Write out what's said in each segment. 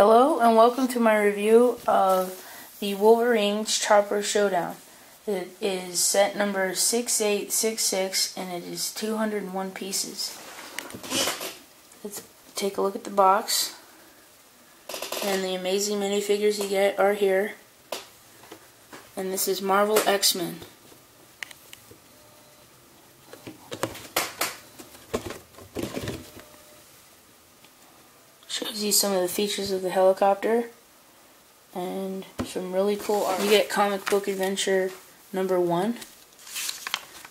Hello and welcome to my review of the Wolverines Chopper Showdown. It is set number 6866 and it is 201 pieces. Let's take a look at the box. And the amazing minifigures you get are here. And this is Marvel X-Men. Shows you some of the features of the helicopter and some really cool art. You get comic book adventure number one.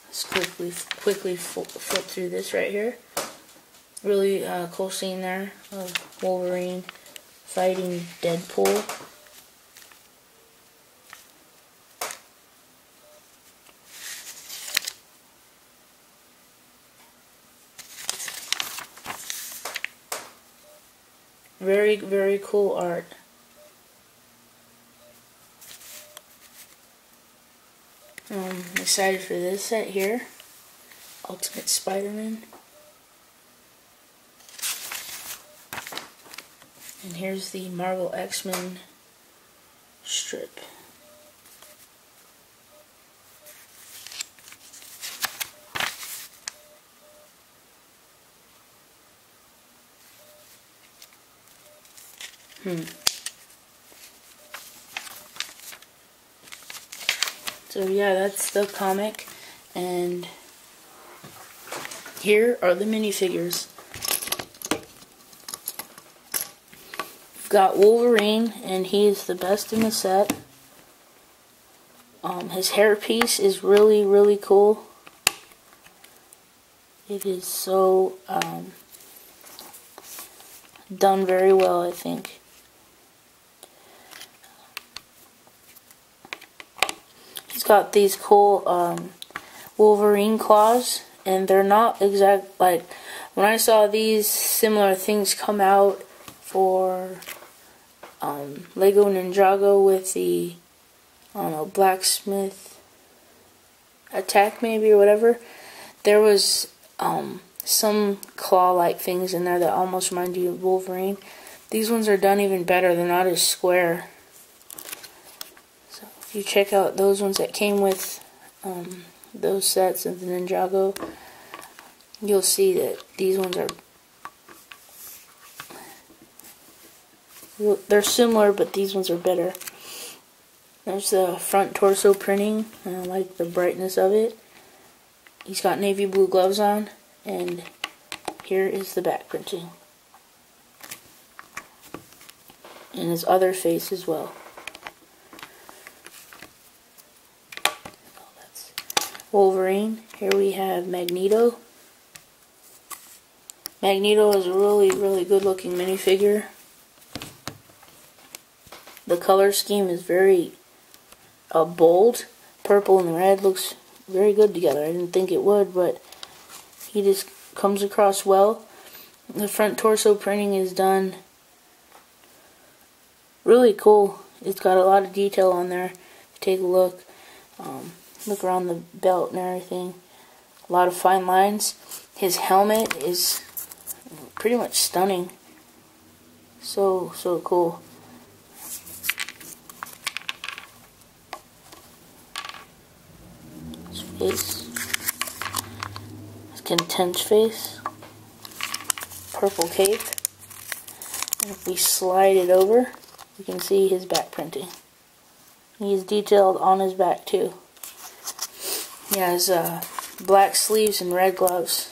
Let's quickly quickly flip through this right here. Really uh, cool scene there of Wolverine fighting Deadpool. Very, very cool art. I'm excited for this set here. Ultimate Spider-Man. And here's the Marvel X-Men strip. Hmm. So yeah, that's the comic, and here are the minifigures. We've got Wolverine, and he is the best in the set. Um, his hairpiece is really, really cool. It is so um, done very well, I think. He's got these cool um, Wolverine claws, and they're not exact like when I saw these similar things come out for um, Lego Ninjago with the I don't know blacksmith attack maybe or whatever. There was um, some claw-like things in there that almost remind you of Wolverine. These ones are done even better. They're not as square you check out those ones that came with um, those sets of the Ninjago, you'll see that these ones are they're similar, but these ones are better. There's the front torso printing, and I like the brightness of it. He's got navy blue gloves on, and here is the back printing. And his other face as well. Wolverine. Here we have Magneto. Magneto is a really, really good looking minifigure. The color scheme is very uh, bold. Purple and red looks very good together. I didn't think it would, but he just comes across well. The front torso printing is done really cool. It's got a lot of detail on there. Take a look. Um, Look around the belt and everything. A lot of fine lines. His helmet is pretty much stunning. So, so cool. His face. His face. Purple cape. And if we slide it over, you can see his back printing. He's detailed on his back too. Has uh, black sleeves and red gloves.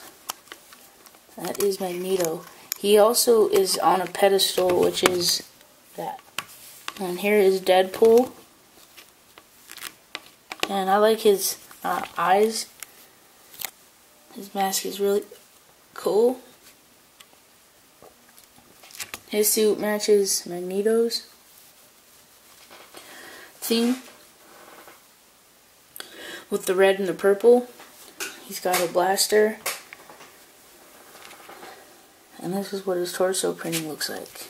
That is Magneto. He also is on a pedestal, which is that. And here is Deadpool. And I like his uh, eyes. His mask is really cool. His suit matches Magneto's theme with the red and the purple. He's got a blaster. And this is what his torso printing looks like.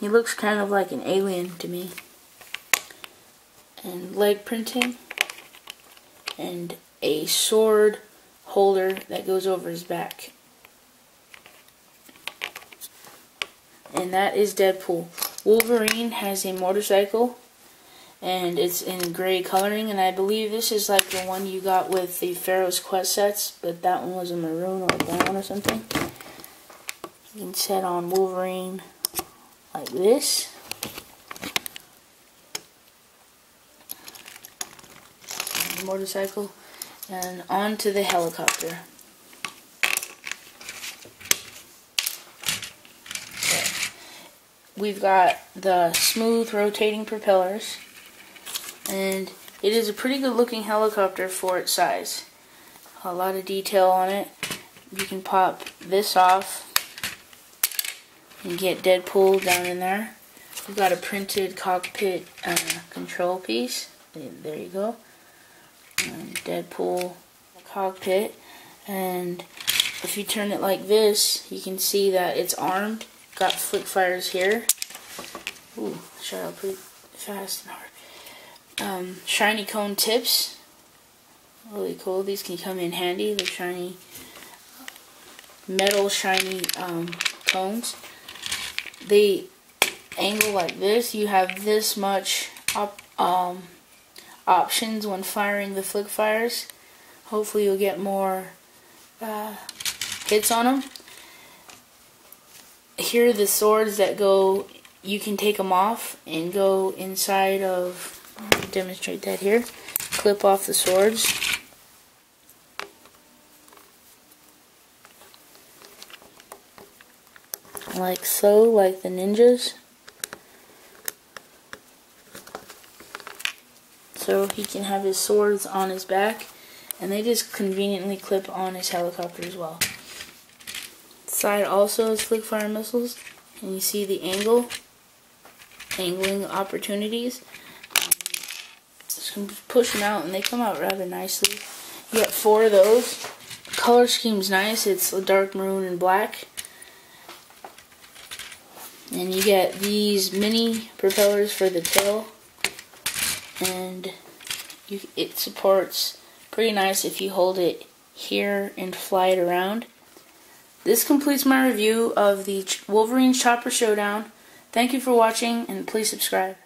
He looks kind of like an alien to me. And leg printing. And a sword holder that goes over his back. And that is Deadpool. Wolverine has a motorcycle and it's in gray coloring and I believe this is like the one you got with the Pharaoh's Quest sets but that one was a maroon or brown or something. You can set on Wolverine like this. Motorcycle. And onto the helicopter. We've got the smooth rotating propellers and it is a pretty good looking helicopter for its size. A lot of detail on it. You can pop this off and get Deadpool down in there. We've got a printed cockpit uh, control piece. There you go. And Deadpool cockpit. And if you turn it like this, you can see that it's armed. Got flick fires here. Ooh, shut up pretty fast and hard um, shiny cone tips. Really cool. These can come in handy. They're shiny, metal shiny um, cones. They angle like this. You have this much op um, options when firing the flick fires. Hopefully you'll get more uh, hits on them. Here are the swords that go, you can take them off and go inside of demonstrate that here. Clip off the swords. Like so, like the ninjas. So he can have his swords on his back, and they just conveniently clip on his helicopter as well. Side also is flick fire missiles, and you see the angle, angling opportunities push them out and they come out rather nicely. You get four of those. Color scheme's nice. It's a dark maroon and black. And you get these mini propellers for the tail. And you, it supports pretty nice if you hold it here and fly it around. This completes my review of the Wolverine Chopper Showdown. Thank you for watching and please subscribe.